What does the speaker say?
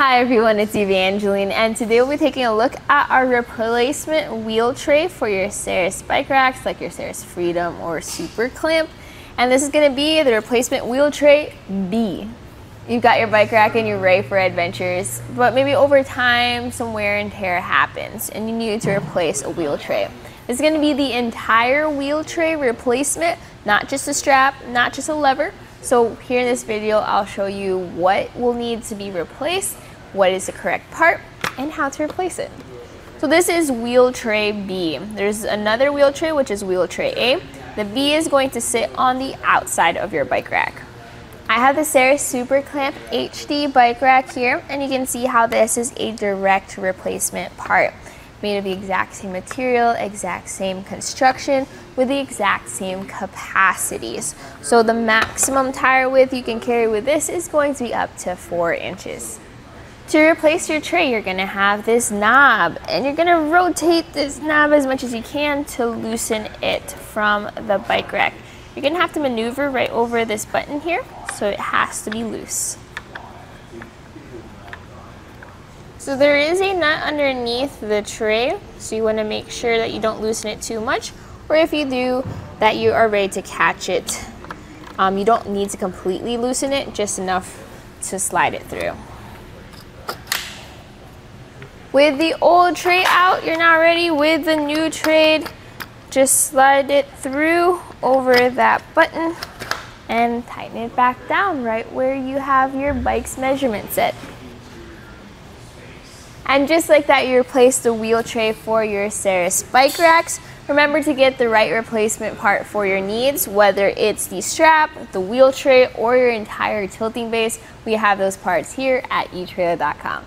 Hi everyone, it's Evangeline and today we'll be taking a look at our replacement wheel tray for your Saris bike racks like your Saris Freedom or Super Clamp. And this is going to be the replacement wheel tray B. You've got your bike rack and you're ready for adventures, but maybe over time some wear and tear happens and you need to replace a wheel tray. This is going to be the entire wheel tray replacement, not just a strap, not just a lever, so here in this video, I'll show you what will need to be replaced, what is the correct part, and how to replace it. So this is wheel tray B. There's another wheel tray, which is wheel tray A. The B is going to sit on the outside of your bike rack. I have the Saris Super Clamp HD bike rack here, and you can see how this is a direct replacement part made of the exact same material, exact same construction, with the exact same capacities. So the maximum tire width you can carry with this is going to be up to four inches. To replace your tray, you're gonna have this knob and you're gonna rotate this knob as much as you can to loosen it from the bike rack. You're gonna have to maneuver right over this button here, so it has to be loose. So there is a nut underneath the tray, so you want to make sure that you don't loosen it too much, or if you do, that you are ready to catch it. Um, you don't need to completely loosen it, just enough to slide it through. With the old tray out, you're now ready with the new tray. Just slide it through over that button and tighten it back down right where you have your bike's measurement set. And just like that, you replace the wheel tray for your Saris bike racks. Remember to get the right replacement part for your needs, whether it's the strap, the wheel tray, or your entire tilting base. We have those parts here at eTrailer.com.